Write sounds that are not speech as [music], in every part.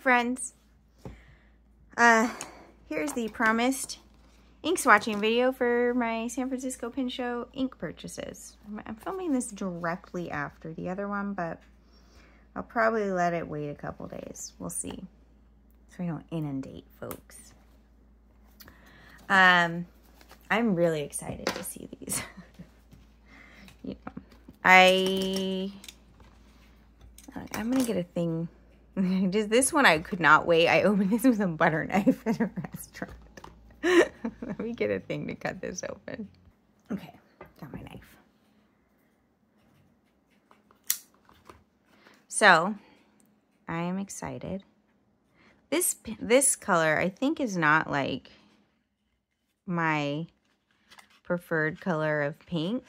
Friends. Uh, here's the promised ink swatching video for my San Francisco Pen Show ink purchases. I'm filming this directly after the other one, but I'll probably let it wait a couple days. We'll see. So we don't inundate folks. Um, I'm really excited to see these. [laughs] you know, I, I'm going to get a thing [laughs] just this one I could not wait. I opened this with a butter knife at a restaurant. [laughs] Let me get a thing to cut this open. Okay, got my knife. So, I am excited. This this color I think is not like my preferred color of pink.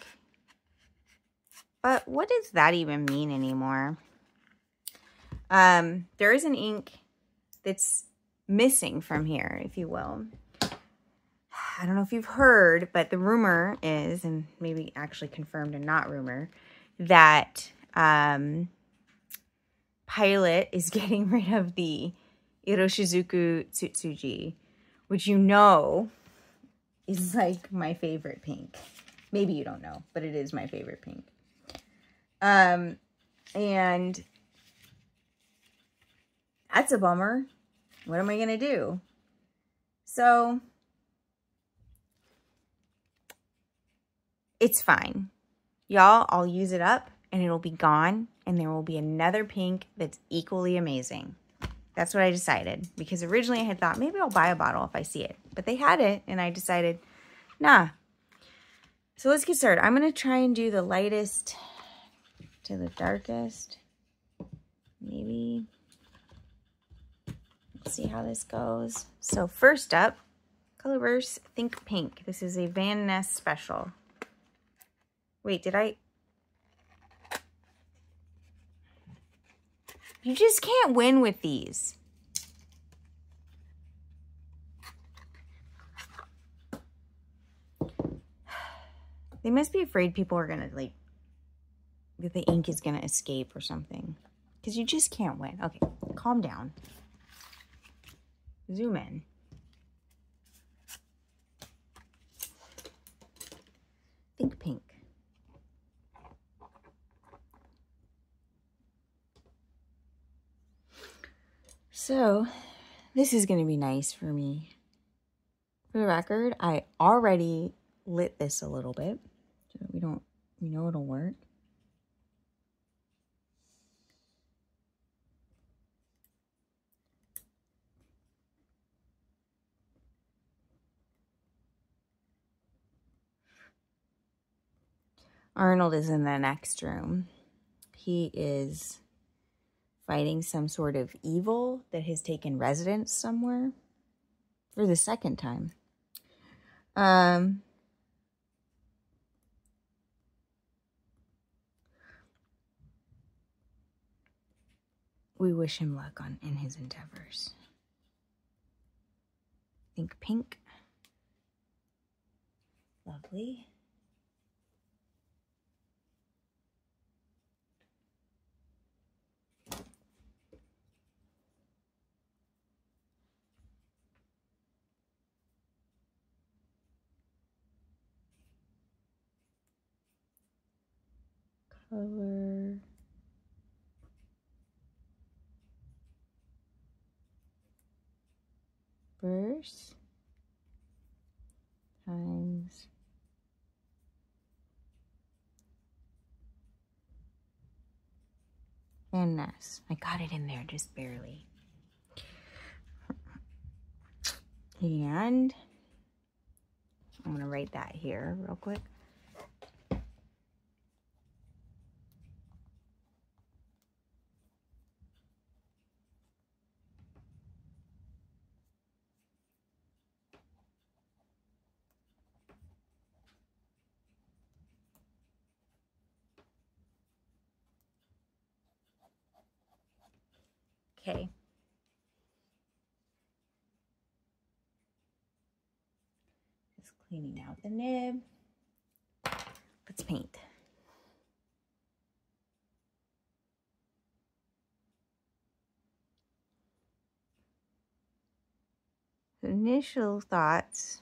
But what does that even mean anymore? Um, there is an ink that's missing from here, if you will. I don't know if you've heard, but the rumor is, and maybe actually confirmed and not rumor, that um, Pilot is [laughs] getting rid of the Iroshizuku Tsutsuji, which you know is like my favorite pink. Maybe you don't know, but it is my favorite pink. Um, and that's a bummer. What am I going to do? So, it's fine. Y'all, I'll use it up and it'll be gone and there will be another pink that's equally amazing. That's what I decided because originally I had thought maybe I'll buy a bottle if I see it. But they had it and I decided, nah. So let's get started. I'm going to try and do the lightest to the darkest. Maybe See how this goes. So first up, Colorverse Think Pink. This is a Van Ness special. Wait, did I... You just can't win with these. [sighs] They must be afraid people are going to, like, that the ink is going to escape or something. Because you just can't win. Okay, calm down. Zoom in. Think pink. So, this is going to be nice for me. For the record, I already lit this a little bit. So we don't, we know it'll work. Arnold is in the next room. He is fighting some sort of evil that has taken residence somewhere for the second time. Um, we wish him luck on in his endeavors. Think pink. Lovely. Color verse times Van Ness. I got it in there just barely. And I'm going to write that here real quick. Okay. Just cleaning out the nib. Let's paint. initial thoughts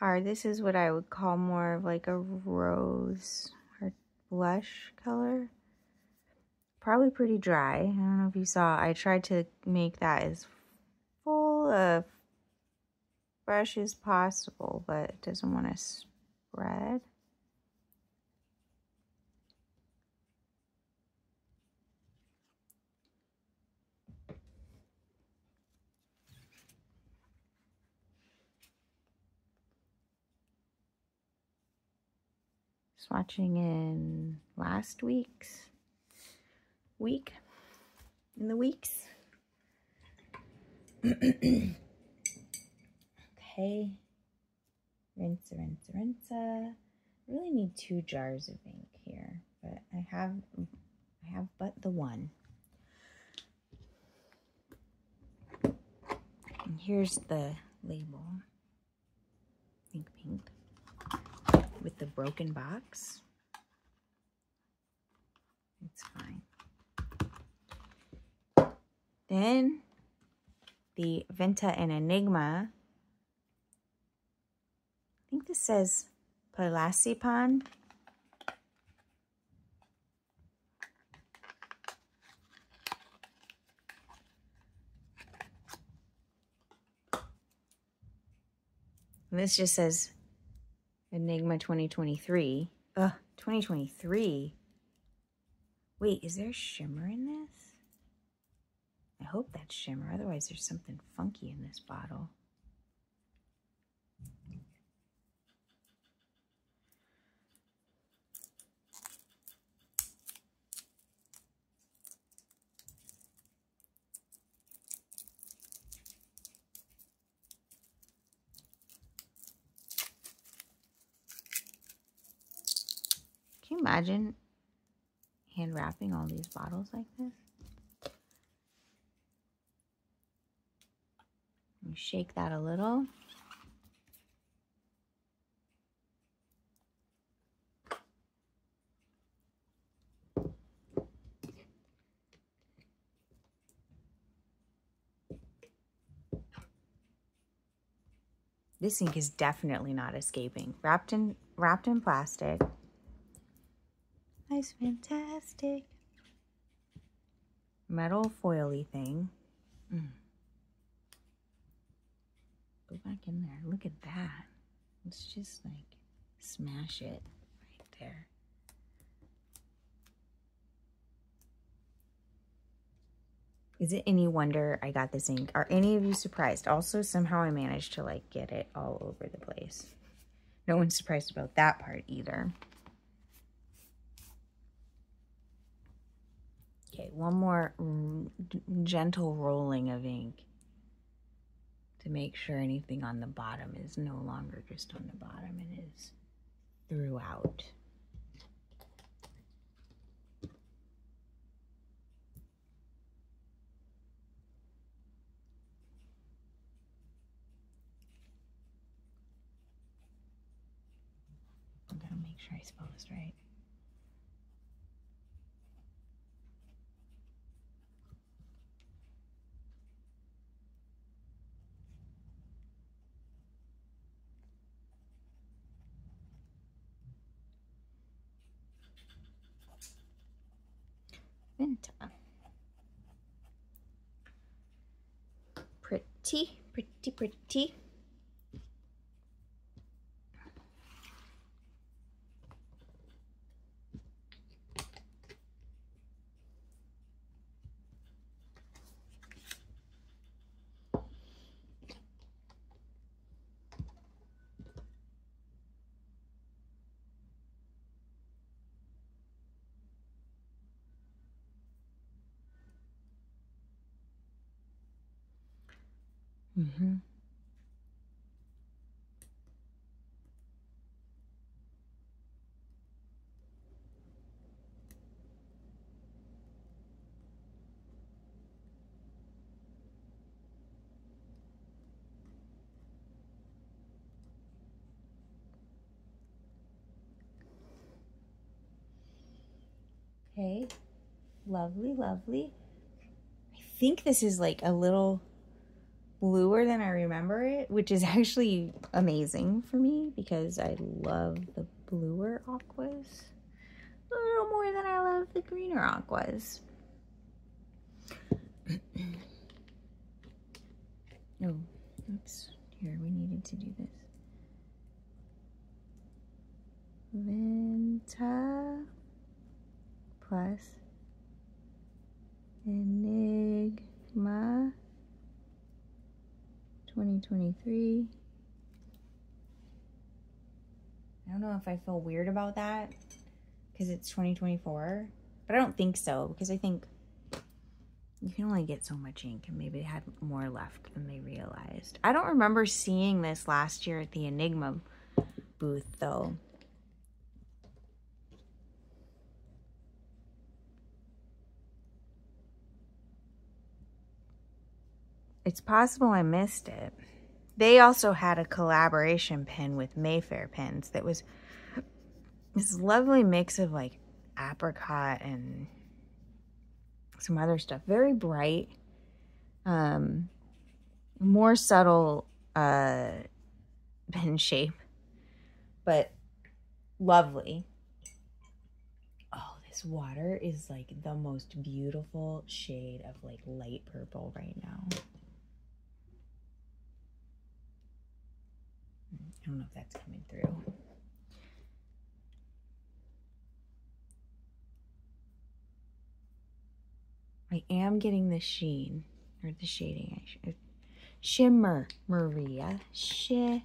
are this is what I would call more of like a rose or blush color. Probably pretty dry. I don't know if you saw, I tried to make that as full of brush as possible, but it doesn't want to spread. Swatching in last week's week, in the weeks. [clears throat] okay. Rinse, rinse, rinse. I really need two jars of ink here, but I have I have but the one. And here's the label. Pink pink with the broken box. It's fine. Then the Vinta and Enigma. Think this says Palaisipan. This just says Enigma 2023. Ugh, 2023. Wait, is there shimmer in this? I hope that's shimmer, otherwise there's something funky in this bottle. Imagine hand wrapping all these bottles like this? You shake that a little. This ink is definitely not escaping. Wrapped in wrapped in plastic. Nice, fantastic. Metal foily thing. Mm. Go back in there. Look at that. Let's just like smash it right there. Is it any wonder I got this ink? Are any of you surprised? Also, somehow I managed to like get it all over the place. No one's surprised about that part either. Okay, one more gentle rolling of ink to make sure anything on the bottom is no longer just on the bottom and is throughout. I'm gonna make sure I spell this right. Vinta. Pretty, pretty, pretty. Mm-hmm. Okay, lovely, lovely. I think this is like a little bluer than I remember it, which is [laughs] actually amazing for me because I love the bluer aquas a little more than I love the greener aquas. [clears throat] oh, oops. Here, we needed to do this. Vinta plus Enigma 2023. I don't know if I feel weird about that because it's 2024, but I don't think so because I think you can only get so much ink and maybe they had more left than they realized. I don't remember seeing this last year at the Enigma booth though. It's possible I missed it. They also had a collaboration pen with Mayfair pens that was [clears throat] this lovely mix of like apricot and some other stuff. Very bright. Um, more subtle uh, pen shape, but lovely. Oh, this water is like the most beautiful shade of like light purple right now. I don't know if that's coming through. I am getting the sheen or the shading. Shimmer, Maria, shimmer.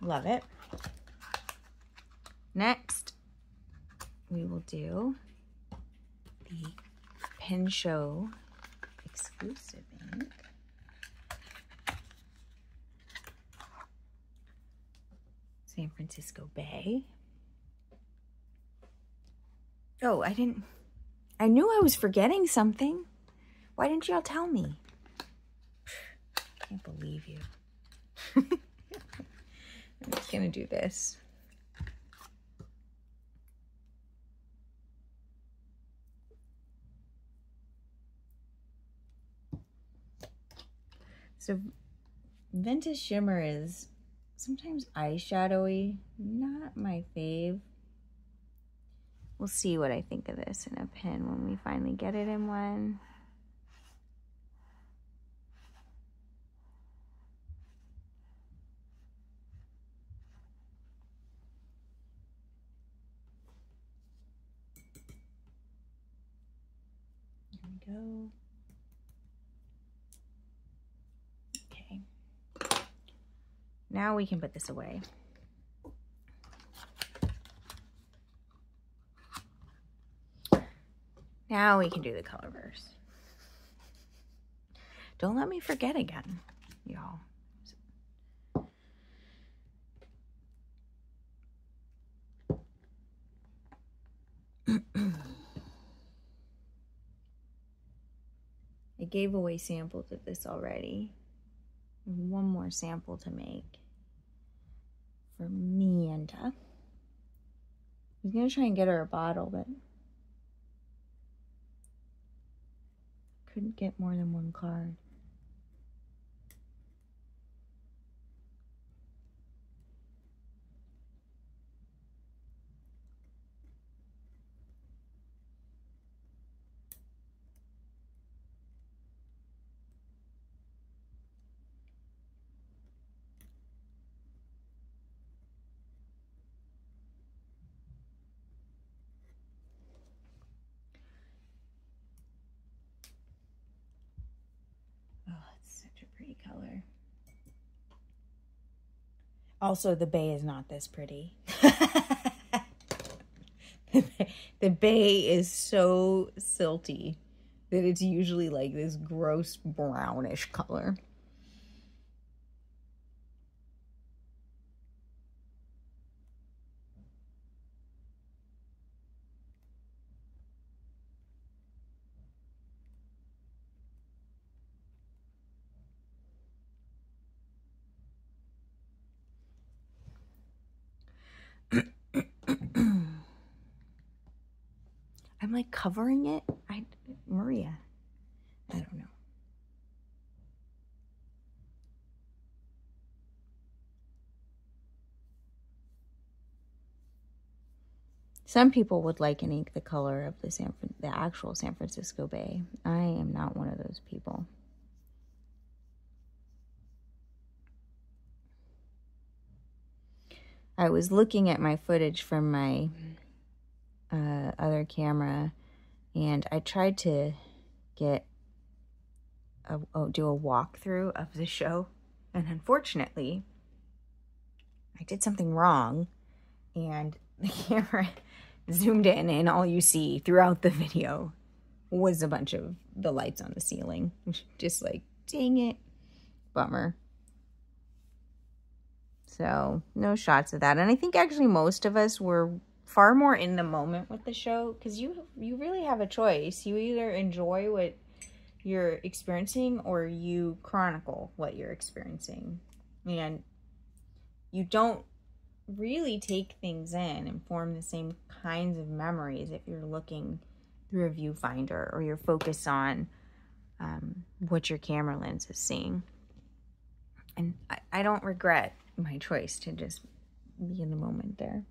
Love it. Next, we will do the Pen Show exclusive ink. San Francisco Bay. Oh, I didn't. I knew I was forgetting something. Why didn't y'all tell me? I can't believe you. I'm [laughs] just gonna do this. So Vinta Shimmer is sometimes eyeshadowy, not my fave. We'll see what I think of this in a pen when we finally get it in one. There we go. Okay. Now we can put this away. Now we can do the colorverse. Don't let me forget again, y'all. [clears throat] I gave away samples of this already. One more sample to make for Amanda. Uh, I was gonna try and get her a bottle, but couldn't get more than one card. color. Also, the bay is not this pretty. [laughs] the bay is so silty that it's usually like this gross brownish color. Like covering it. I Maria. I don't know. Some people would like an ink the color of the San the actual San Francisco Bay. I am not one of those people. I was looking at my footage from my uh, other camera and I tried to get a, oh, do a walkthrough of the show and unfortunately I did something wrong and [laughs] the camera zoomed in and all you see throughout the video was a bunch of the lights on the ceiling. Just like, dang it. Bummer. So, no shots of that. And I think actually most of us were far more in the moment with the show because you you really have a choice. You either enjoy what you're experiencing or you chronicle what you're experiencing. And you don't really take things in and form the same kinds of memories if you're looking through a viewfinder or you're focused on um, what your camera lens is seeing. And I, I don't regret my choice to just be in the moment there.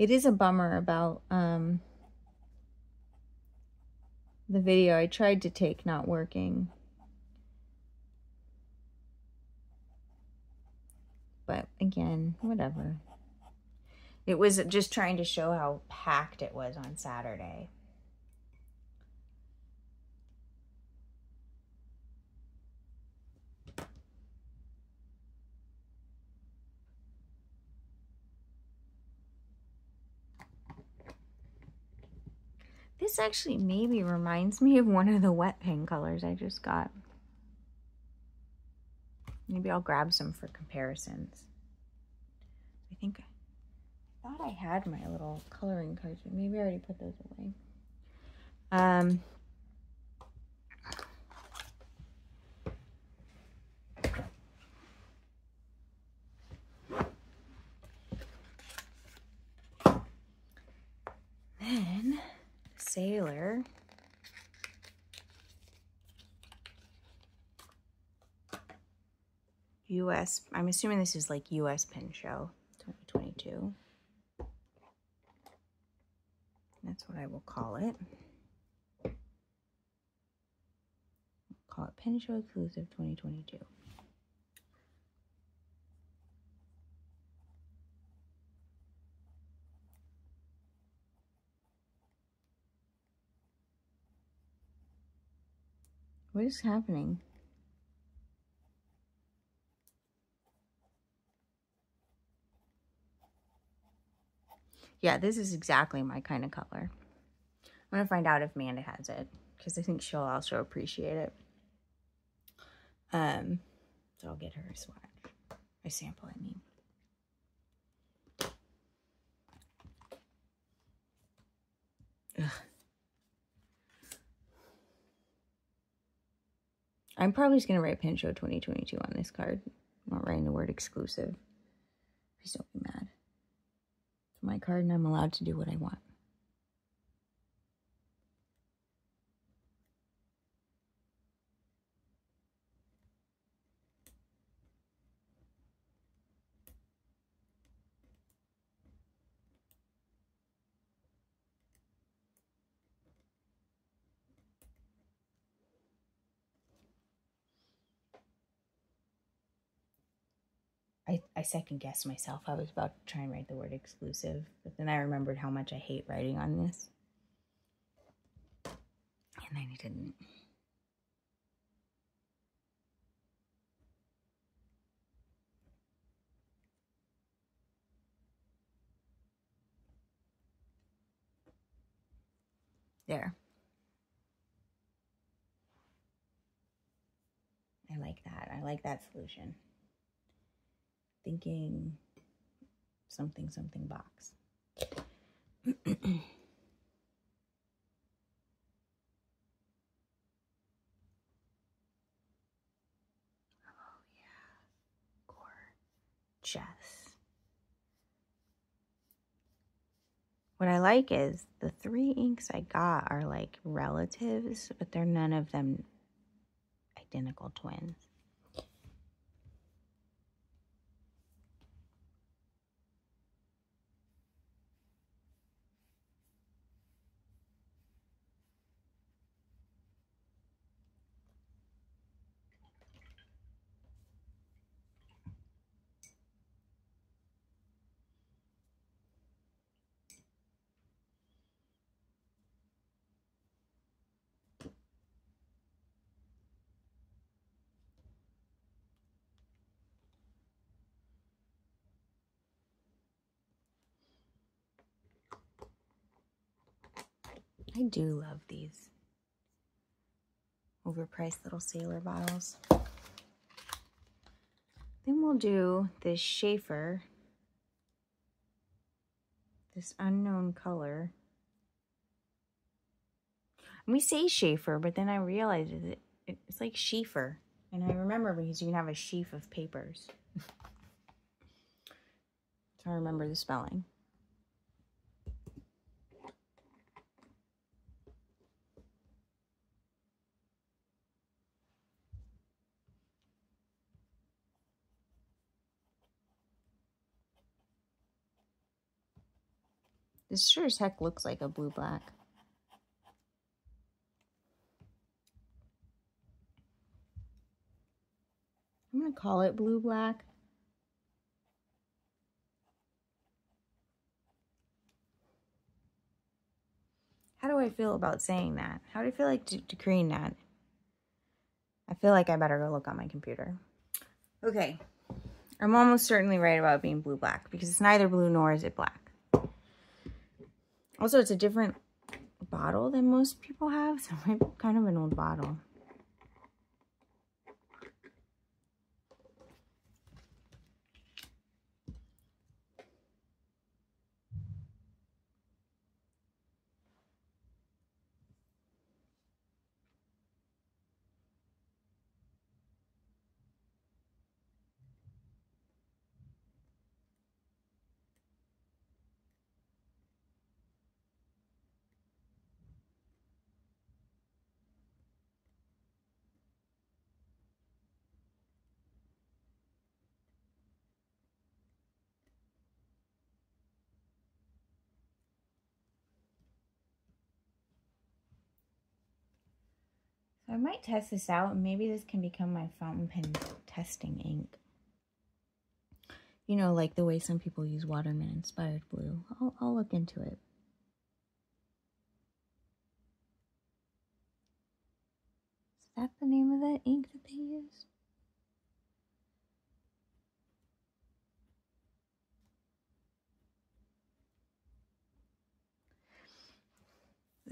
It is a bummer about um, the video I tried to take not working. But again, whatever. It was just trying to show how packed it was on Saturday. This actually maybe reminds me of one of the wet paint colors I just got. Maybe I'll grab some for comparisons. I think I thought I had my little coloring cards, but maybe I already put those away. Um, then Sailor. US, I'm assuming this is like US Pen Show 2022. That's what I will call it. call it Pen Show Exclusive 2022. What is happening? Yeah, this is exactly my kind of color. I'm going to find out if Amanda has it because I think she'll also appreciate it. Um, so I'll get her a swatch. A sample, I mean. Ugh. I'm probably just going to write Pen Show 2022 on this card. I'm not writing the word exclusive. Please don't be mad. My card and I'm allowed to do what I want. I, second guessed myself. I was about to try and write the word exclusive, but then I remembered how much I hate writing on this. And then I didn't. There. I like that. I like that solution thinking something something box. Oh, yeah, gorgeous. What I like is the three inks I got are like relatives, but they're none of them identical twins. I do love these overpriced little sailor bottles. Then we'll do this Sheaffer, this unknown color. And we say Sheaffer, but then I realized it, it's like Schieffer. And I remember because you can have a sheaf of papers. [laughs] so I remember the spelling. This sure as heck looks like a blue-black. I'm going to call it blue-black. How do I feel about saying that? How do I feel like decreeing that? I feel like I better go look on my computer. Okay. I'm almost certainly right about being blue-black because it's neither blue nor is it black. Also, it's a different bottle than most people have, so kind of an old bottle. Might test this out. Maybe this can become my fountain pen testing ink. You know, like the way some people use Waterman inspired blue. I'll, I'll look into it. Is that the name of that ink that they use?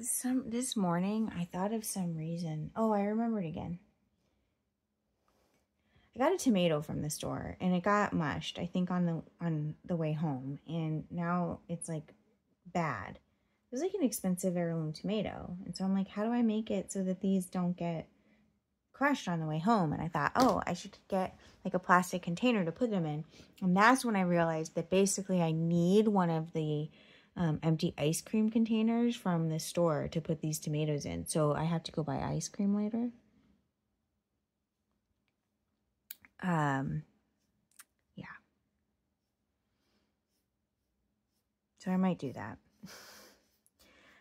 Some this morning I thought of some reason. Oh, I remembered again. I got a tomato from the store and it got mushed, I think on the on the way home, and now it's like bad. It was like an expensive heirloom tomato. And so I'm like, how do I make it so that these don't get crushed on the way home? And I thought, oh, I should get like a plastic container to put them in. And that's when I realized that basically I need one of the um, empty ice cream containers from the store to put these tomatoes in. So I have to go buy ice cream later. Um, yeah. So I might do that. [laughs]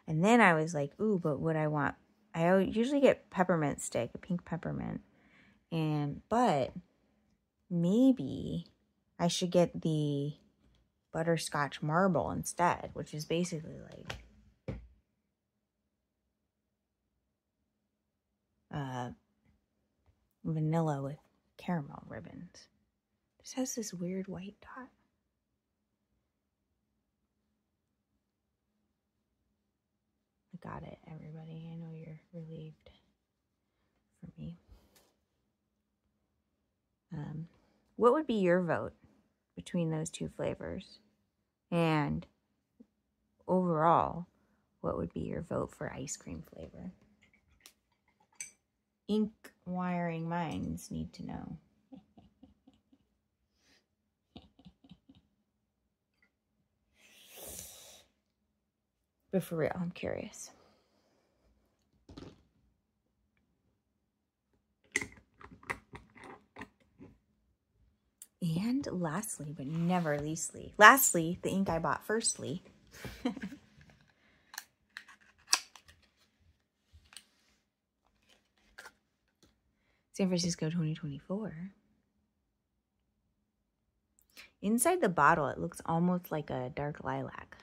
And then I was like, ooh, but what I want, I usually get peppermint stick, a pink peppermint. And, but maybe I should get the butterscotch marble instead, which is basically like uh, vanilla with caramel ribbons. This has this weird white dot. I got it, everybody. I know you're relieved for me. Um, what would be your vote? between those two flavors? And overall, what would be your vote for ice cream flavor? Ink wiring minds need to know. [laughs] but for real, I'm curious. And lastly, but never leastly, lastly, the ink I bought firstly. [laughs] San Francisco 2024. Inside the bottle, it looks almost like a dark lilac.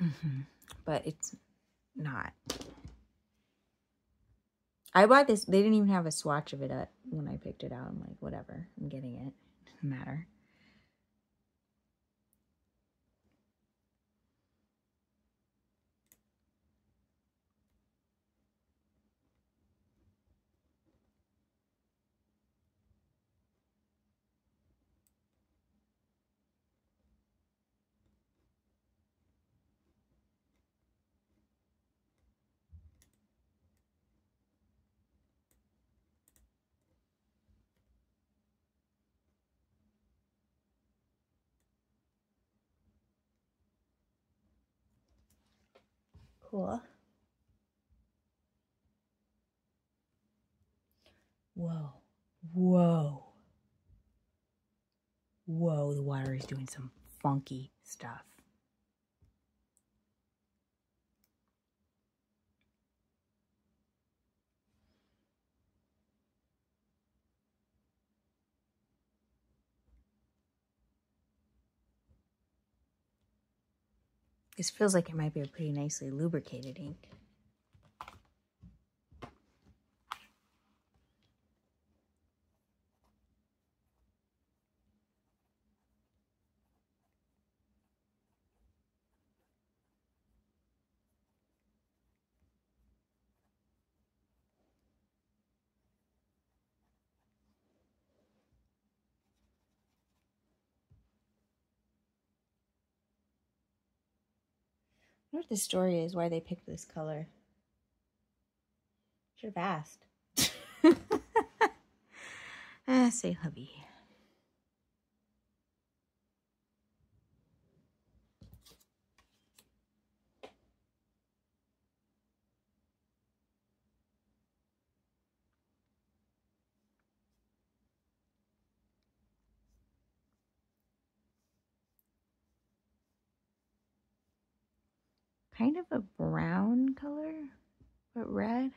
Mm -hmm. But it's not. I bought this. They didn't even have a swatch of it when I picked it out. I'm like, whatever. I'm getting it. Doesn't matter. Cool. Whoa. Whoa. Whoa, the water is doing some funky stuff. This feels like it might be a pretty nicely lubricated ink. I wonder what the story is, why they picked this color. Should have asked. [laughs] [laughs] ah, say hubby. Kind of a brown color, but red.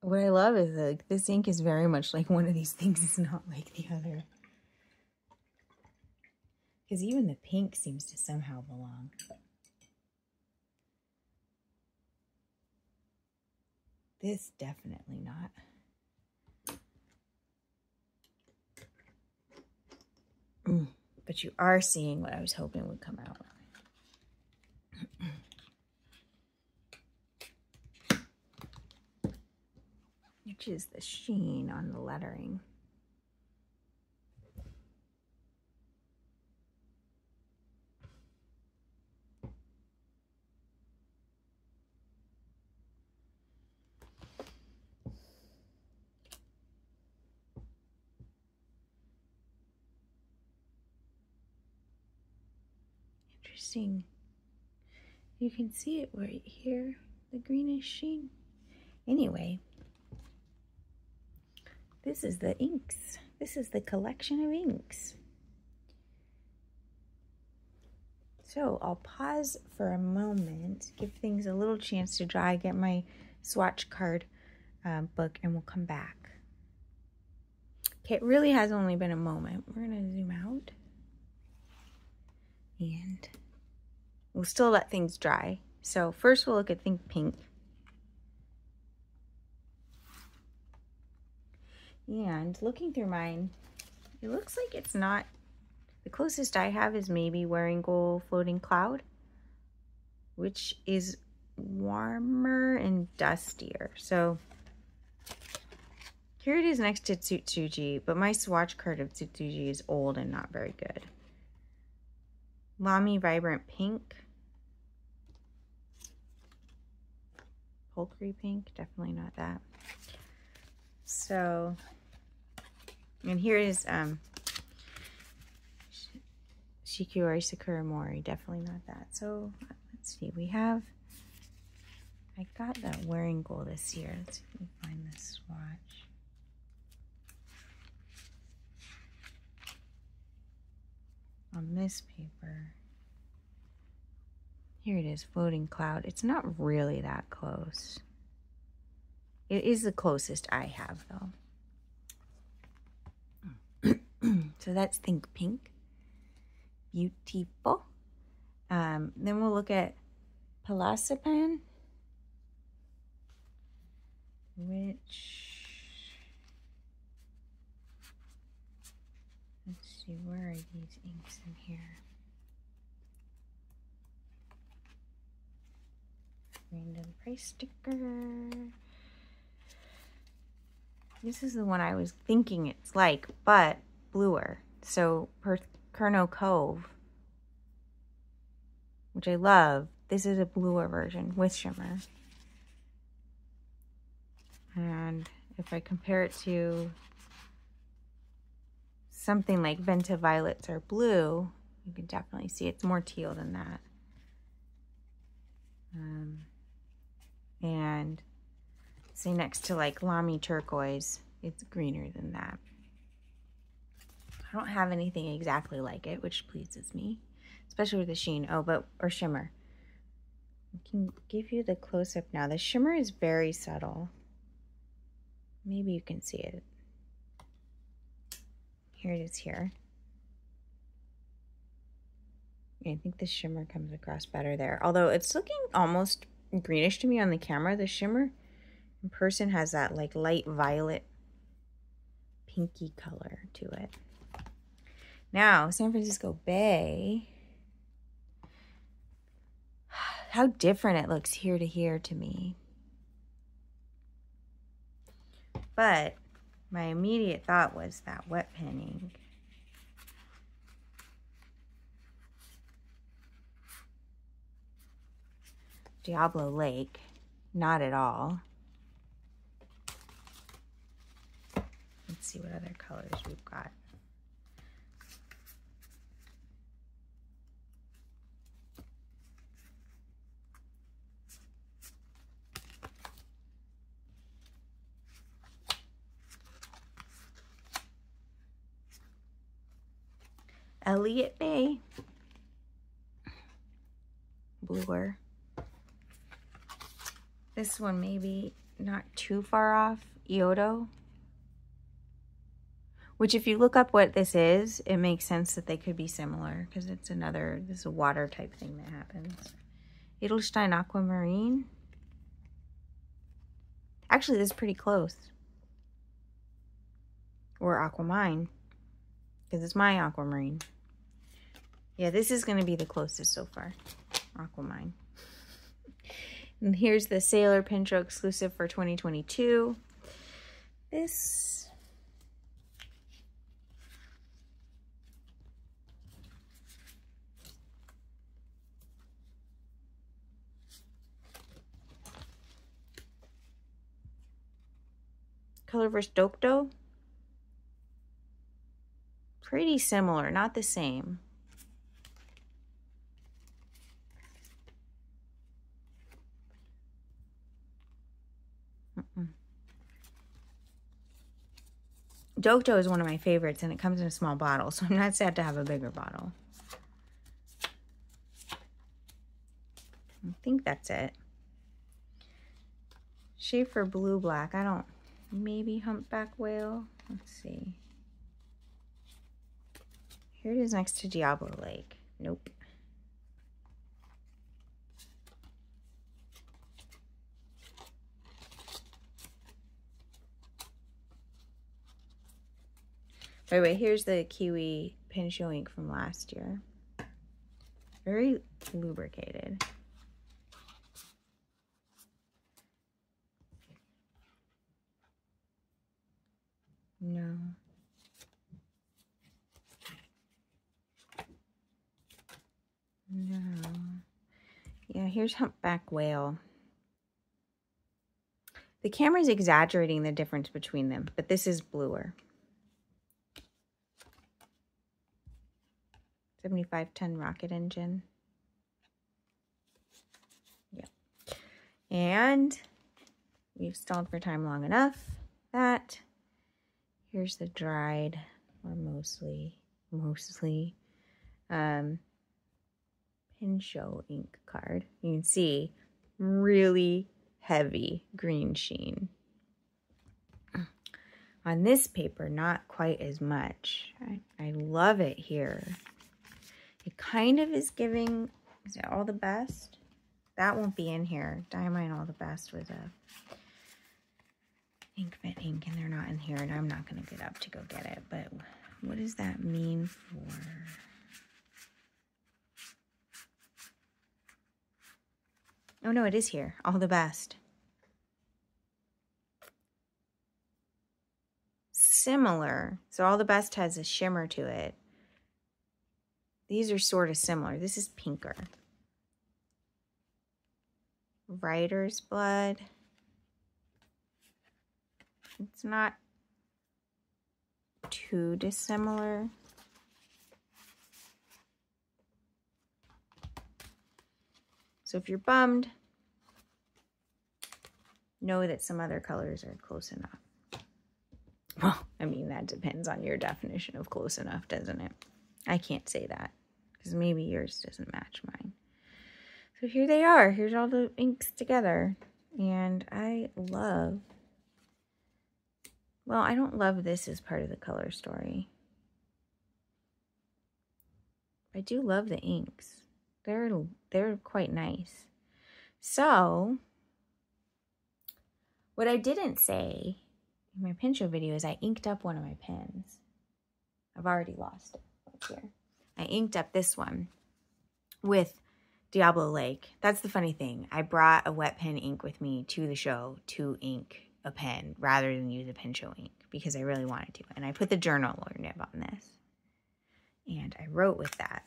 What I love is like this ink is very much like one of these things. It's not like the other. Because even the pink seems to somehow belong. This definitely not. Mm, but you are seeing what I was hoping would come out. Which is the sheen on the lettering. Interesting. You can see it right here, the greenish sheen. Anyway, this is the inks. This is the collection of inks. So I'll pause for a moment, give things a little chance to dry, get my swatch card uh, book, and we'll come back. Okay, it really has only been a moment. We're going to zoom out. And We'll still let things dry. So first we'll look at Think Pink. And looking through mine, it looks like it's not, the closest I have is maybe Wearingeul Floating Cloud, which is warmer and dustier. So Here it is next to Tsutsuji, but my swatch card of Tsutsuji is old and not very good. Lamy Vibrant Pink. Poultry Pink, definitely not that. So, and here is um, Shikiori Sakura Mori, definitely not that. So, let's see, we have, I got that Wearingeul this year. Let's find this swatch. on this paper. Here it is, floating cloud. It's not really that close. It is the closest I have, though. [clears throat] so that's Think Pink. Beautiful. Um, then we'll look at Palaisipan, which Let's see, where are these inks in here? Random price sticker. This is the one I was thinking it's like, but bluer. So, per Kurno Cove, which I love, this is a bluer version with shimmer. And if I compare it to something like Vinta Violets or blue, you can definitely see it's more teal than that. Um, and say next to like Lamy Turquoise, it's greener than that. I don't have anything exactly like it, which pleases me, especially with the sheen. Oh, but, or shimmer. I can give you the close-up now. The shimmer is very subtle. Maybe you can see it. Here it is here. I think the shimmer comes across better there. Although it's looking almost greenish to me on the camera. The shimmer in person has that like light violet pinky color to it. Now, San Francisco Bay. [sighs] How different it looks here to here to me. But my immediate thought was that wet penning. Diablo Lake, not at all. Let's see what other colors we've got. Elliott Bay. Bluer. This one maybe not too far off. Iodo. Which if you look up what this is, it makes sense that they could be similar because it's another, this is a water type thing that happens. Edelstein Aquamarine. Actually, this is pretty close. Or Aquamine. Because it's my aquamarine. Yeah, this is going to be the closest so far. Aquamine. And here's the Sailor Pen Show exclusive for 2022. This... Colorverse Dokdo. Pretty similar, not the same. Dokdo is one of my favorites and it comes in a small bottle, so I'm not sad to have a bigger bottle. I think that's it. Sheaffer Blue Black. I don't... Maybe Humpback Whale. Let's see. Here it is next to Diablo Lake. Nope. By the way, here's the Kiwi Pen Show ink from last year. Very lubricated. No. No. Yeah, here's humpback whale. The camera's exaggerating the difference between them, but this is bluer. 75 ton rocket engine. Yep. And we've stalled for time long enough. That. Here's the dried, or mostly, mostly, um, Pen Show ink card. You can see really heavy green sheen. On this paper, not quite as much. I, I love it here. Kind of is giving, is it all the best? That won't be in here. Diamine All the Best was a Inkvent ink and they're not in here and I'm not going to get up to go get it. But what does that mean for... Oh no, it is here. All the best. Similar. So all the best has a shimmer to it. These are sort of similar. This is pinker. Writer's blood. It's not too dissimilar. So if you're bummed, know that some other colors are close enough. Well, I mean, that depends on your definition of close enough, doesn't it? I can't say that because maybe yours doesn't match mine. So here they are. Here's all the inks together. And I love, well, I don't love this as part of the color story. I do love the inks. They're, they're quite nice. So, what I didn't say in my Pen Show video is I inked up one of my pens. I've already lost it right here. I inked up this one with Diablo Lake. That's the funny thing. I brought a wet pen ink with me to the show to ink a pen rather than use a Pen Show ink because I really wanted to. And I put the journaler nib on this. And I wrote with that.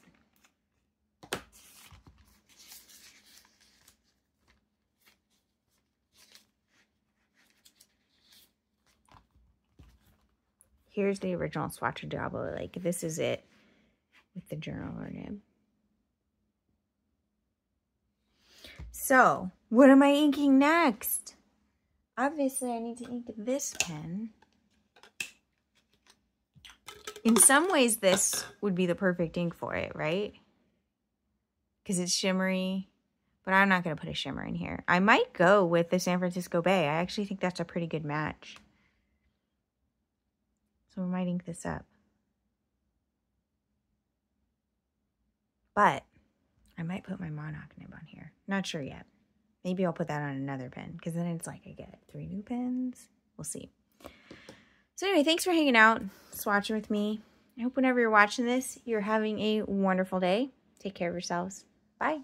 Here's the original Swatch of Diablo Lake. This is it with the journaler nib. So, what am I inking next? Obviously, I need to ink this pen. In some ways, this would be the perfect ink for it, right? Because it's shimmery, but I'm not going to put a shimmer in here. I might go with the San Francisco Bay. I actually think that's a pretty good match. So we might ink this up. But I might put my Monarch nib on here. Not sure yet. Maybe I'll put that on another pen because then it's like I get three new pens. We'll see. So anyway, thanks for hanging out, swatching with me. I hope whenever you're watching this, you're having a wonderful day. Take care of yourselves. Bye.